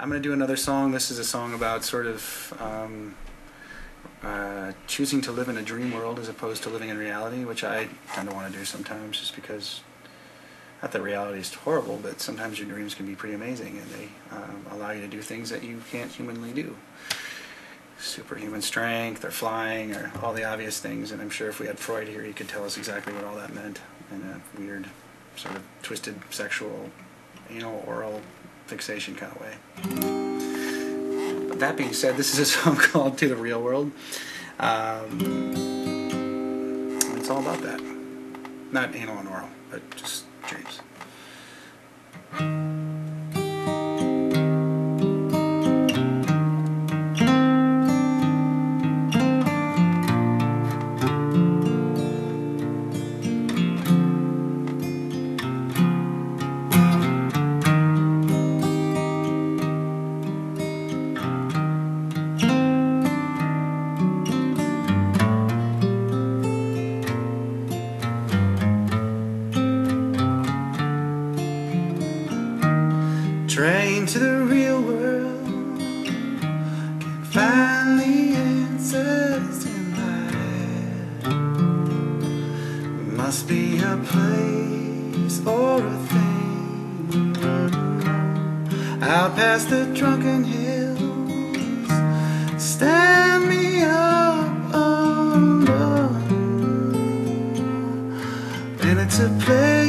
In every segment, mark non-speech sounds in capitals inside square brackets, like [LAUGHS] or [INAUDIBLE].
I'm going to do another song. This is a song about sort of um, uh, choosing to live in a dream world as opposed to living in reality, which I kind of want to do sometimes just because, not that reality is horrible, but sometimes your dreams can be pretty amazing and they um, allow you to do things that you can't humanly do. Superhuman strength or flying or all the obvious things, and I'm sure if we had Freud here, he could tell us exactly what all that meant in a weird, sort of twisted sexual, anal, oral fixation kind of way. But that being said, this is a [LAUGHS] song called To the Real World. Um, it's all about that. Not anal and oral, but just Train to the real world can find the answers in life. Must be a place or a thing out past the drunken hills. Stand me up undone, and it's a place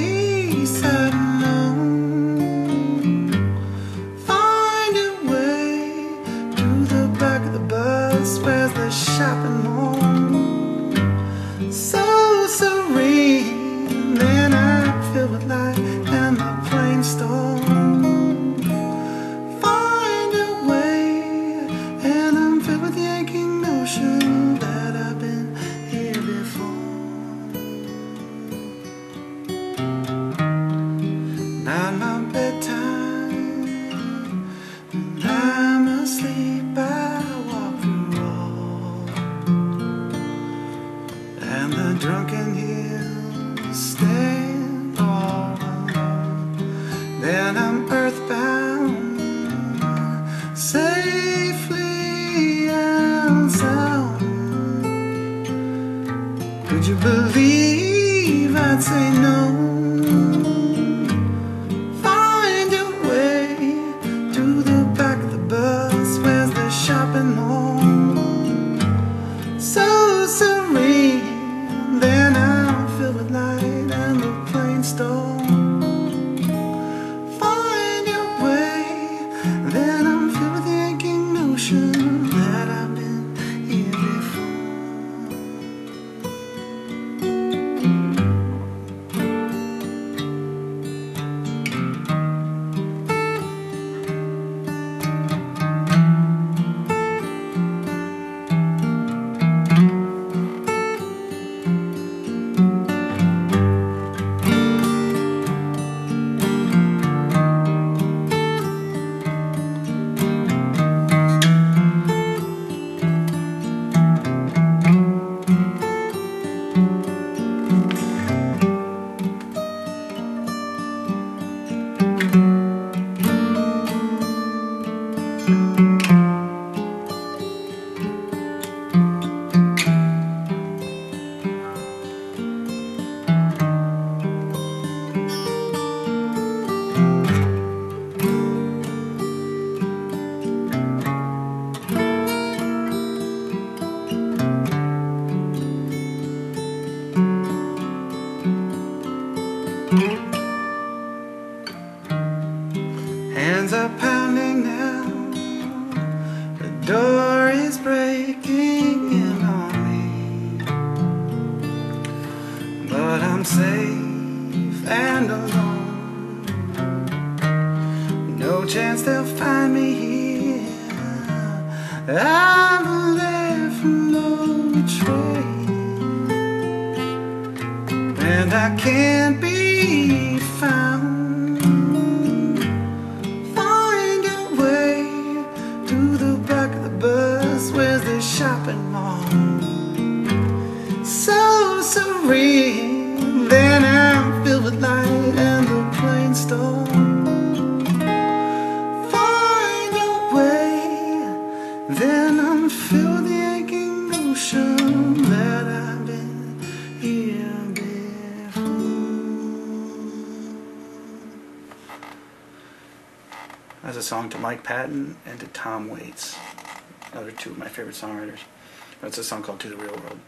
the drunken hills stand all alone. Then I'm earthbound, safely and sound. Could you believe Hands are pounding now. The door is breaking in on me. But I'm safe and alone. No chance they'll find me here. I've left no trace. And I can't be found. serene Then I'm filled with light and the plain Find your way Then I'm filled with the aching notion That I've been here before That's a song to Mike Patton and to Tom Waits Other two of my favorite songwriters. That's a song called To the Real World.